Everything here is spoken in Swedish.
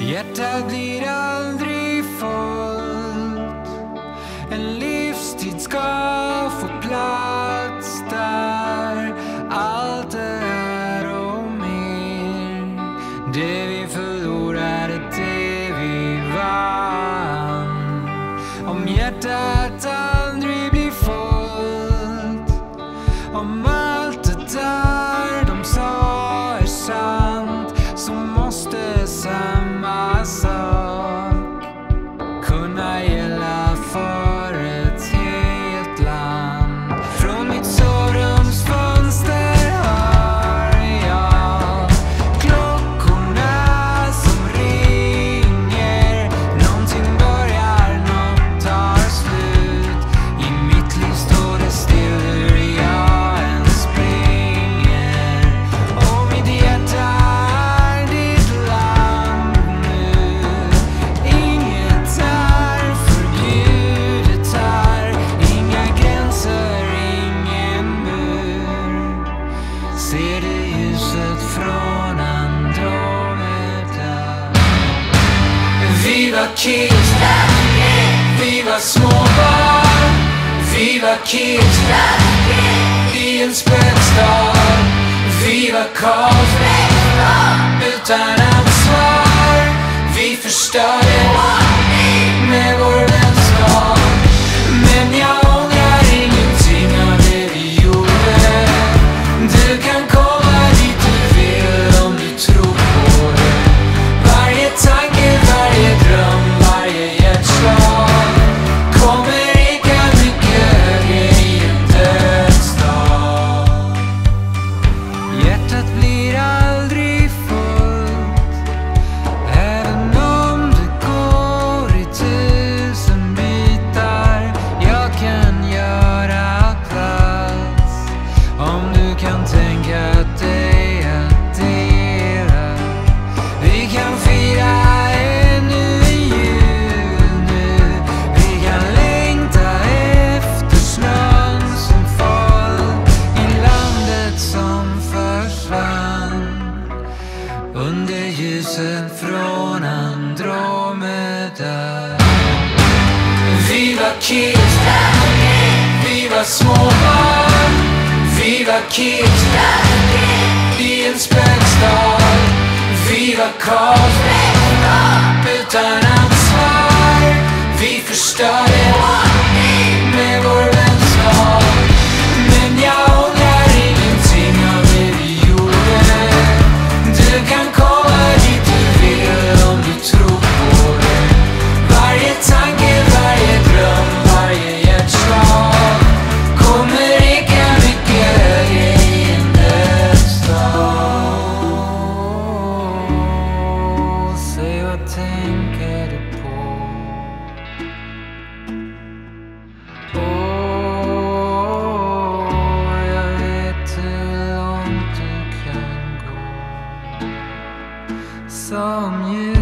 Hjärtat blir aldrig fullt. En livstid ska få plats där. Allt är och mer. Det vi förlorade, det vi vann. Om hjärtat aldrig blir fullt. Om Viva Kista! Viva småbarn! Viva Kista! I en spänd spetsstad! Viva Karlsberg! Utan ansvar! Vi förstör det! kids, fyra småbarn, var kids i en spänd stad. Vi var kaos, utan ansvar. Vi förstörde Some years.